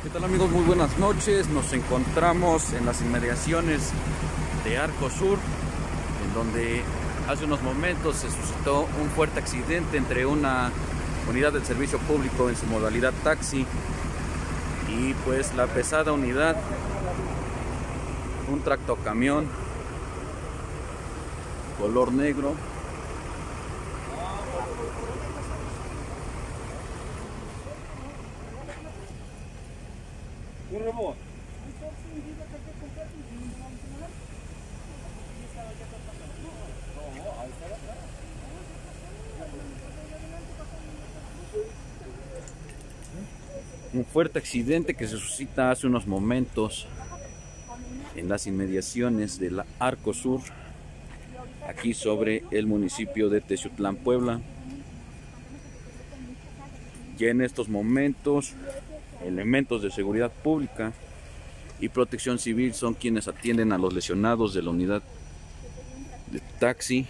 ¿Qué tal amigos? Muy buenas noches. Nos encontramos en las inmediaciones de Arco Sur, en donde hace unos momentos se suscitó un fuerte accidente entre una unidad del servicio público en su modalidad taxi y pues la pesada unidad, un tractocamión color negro Un fuerte accidente que se suscita hace unos momentos en las inmediaciones del Arco Sur, aquí sobre el municipio de Teciutlán, Puebla. Y en estos momentos, elementos de seguridad pública y protección civil son quienes atienden a los lesionados de la unidad de taxi.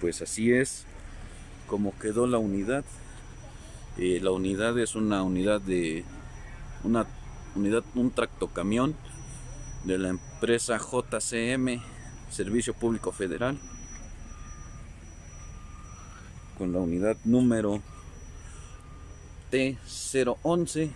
Pues así es como quedó la unidad. Eh, la unidad es una unidad de una unidad, un tractocamión de la empresa JCM, Servicio Público Federal, con la unidad número T011